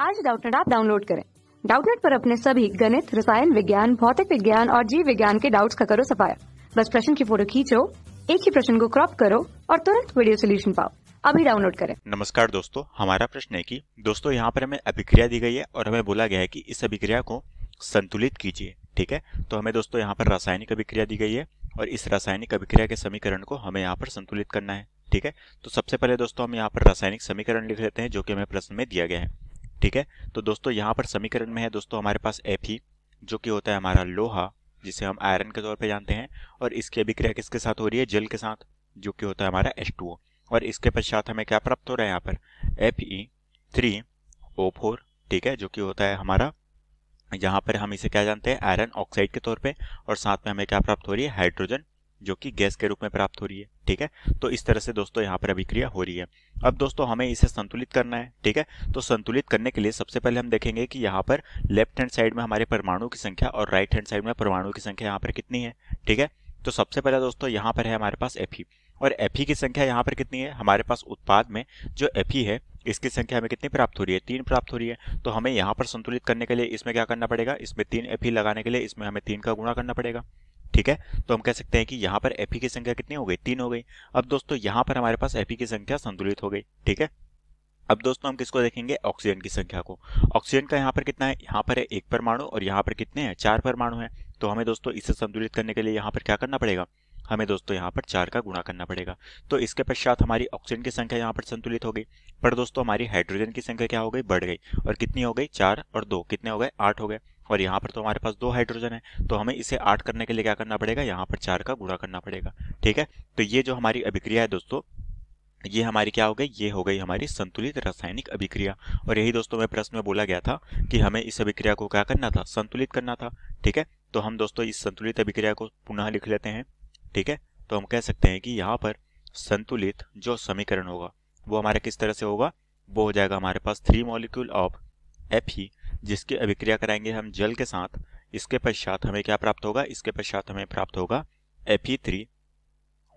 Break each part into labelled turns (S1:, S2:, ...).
S1: आज डाउटनेट आप डाउनलोड करें। डाउटनेट पर अपने सभी गणित, रसायन विज्ञान, भौतिक विज्ञान और जीव विज्ञान के डाउट्स का करो सफाया। बस प्रश्न की फ़ोटो खींचो, एक ही प्रश्न को क्रॉप करो और तुरंत वीडियो सोल्यूशन पाओ। अभी डाउनलोड करें।
S2: नमस्कार दोस्तों, हमारा प्रश्न है कि, दोस्तों यहाँ पर हमें अभिक्रिया दी गई है और हमें बोला गया है कि इस अभिक्रिया को संतुलित कीजिए, ठीक है? तो हमें दोस्तों यहाँ पर रासायनिक अभिक्रिया दी गई है और इस रासायनिक अभिक्रिया के समीकरण को हमें यहाँ पर संतुलित करना है, ठीक है? तो सबसे पहले दोस्तों हम यहाँ पर रासायनिक समीकरण लिख लेते हैं जो कि हमें प्रश्न में दिया गया है। ठीक है? तो दोस्तों, यहाँ पर समीकरण में है दोस्तों हमारे पास एफ़ ही जो कि होता है हमारा लोहा, जिसे हम आयरन के तौर पे जानते हैं, और इसकी अभिक्रिया किसके साथ हो रही है? जल के साथ, जो कि होता है हमारा एच और इसके पश्चात हमें क्या प्राप्त हो रहा है यहाँ पर? F E three O four ठीक है, जो कि होता है हमारा, यहाँ पर हम इसे क्या जानते हैं? आयरन ऑक्साइड के तौर पे, और साथ में हमें क्या प्राप्त हो रही है? हाइड्रोजन जो कि गैस के रूप में प्राप्त हो रही है, ठीक है? तो इस तरह से दोस्तों यहाँ पर अभिक्रिया हो रही है। अब दोस्तों हमें इसे संतुलित करना है, ठीक है? तो संतुलित करने के लिए सबसे पहले हम देखेंगे कि यहाँ पर लेफ़्ट हैंड साइड में हमारे परमाणु की संख्या और राइट हैंड साइड में परमाणु की संख्या यहाँ पर कितनी है, ठीक है? तो सबसे पहले दोस्तों यहाँ पर है हमारे पास एफ़ और एफ़ की संख्या यहाँ पर कितनी है? हमारे पास उत्पाद में जो एफ़ है, इसकी संख्या हमें कितनी प्राप्त हो रही है? तीन प्राप्त हो रही है। तो हमें यहाँ पर संतुलित करने के लिए इसमें क्या करना पड़ेगा? इसमें तीन एफ़ लगाने के लिए इसमें हमें तीन का गुणा करना पड़ेगा। ठीक है? तो हम कह सकते हैं कि यहाँ पर एफ़ की संख्या कितनी हो गई? तीन हो गई। अब दोस्तों, यहाँ पर हमारे पास एफ़ की संख्या संतुलित हो गई, ठीक है? अब दोस्तों, हम किसको देखेंगे? ऑक्सीजन की संख्या को। ऑक्सीजन का यहाँ पर कितना है? यहाँ पर है एक परमाणु और यहाँ पर कितने हैं? चार परमाणु हैं। तो हमें दोस्तों, इसे संतुलित करने के लिए यहाँ पर क्या करना पड़ेगा? हमें दोस्तों यहाँ पर चार का गुणा करना पड़ेगा। तो इसके पश्चात हमारी ऑक्सीजन की संख्या यहाँ पर संतुलित हो गई। पर दोस्तों हमारी हाइड्रोजन की संख्या क्या हो गई? बढ़ गई। और कितनी हो गई? चार और दो। कितने हो गए? आठ हो गए। और यहाँ पर तो हमारे पास दो हाइड्रोजन है। तो हमें इसे आठ करने के लिए क्या करना पड़ेगा? यहाँ पर चार का गुणा करना पड़ेगा। ठीक है? तो ये जो हमारी अभिक्रिया है दोस्तों, ये हमारी क्या हो गई? ये हो गई हमारी संतुलित रासायनिक अभिक्रिया। और यही दोस्तों में प्रश्न में बोला गया था कि हमें इस अभिक्रिया को क्या करना था? संतुलित करना था। ठीक है? तो हम दोस्तों इस संतुलित अभिक्रिया को पुनः लिख लेते हैं। ठीक है? तो हम कह सकते हैं कि यहाँ पर संतुलित जो समीकरण होगा, वो हमारे किस तरह से होगा? वो हो जाएगा हमारे पास three molecule of F E जिसकी अभिक्रिया कराएँगे हम जल के साथ। इसके पश्चात हमें क्या प्राप्त होगा? इसके पश्चात हमें प्राप्त होगा F E three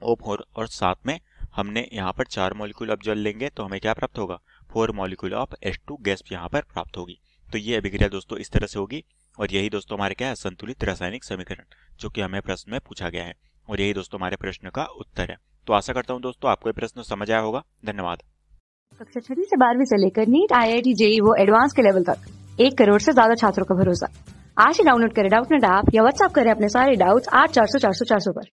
S2: O four और साथ में हमने यहाँ पर चार मॉलिक्यूल अब जल लेंगे तो हमें क्या प्राप्त होगा? Four molecule of H two gas यहाँ पर प्राप्त होगी। तो ये अभिक्रिया दोस्तों इस तरह से होगी। और यही दोस्तों हमारे क्या है? संतुलित रासायनिक समीकरण, जो कि हमें प्रश्न में पूछा गया है। और यही दोस्तों हमारे प्रश्न का उत्तर है। तो आशा करता हूँ दोस्तों आपको ये प्रश्न समझ आया होगा। धन्यवाद।
S1: कक्षा छठी से बारहवीं से लेकर NEET I I T JEE वो एडवांस के लेवल तक। एक करोड़ से ज़्यादा छात्रों का भरोसा। आज ही डाउनलोड करें डाउट नेट ऐप या व्हाट्सअप करें अपने सारे डाउट्स आठ चार सौ चार सौ चार सौ पर।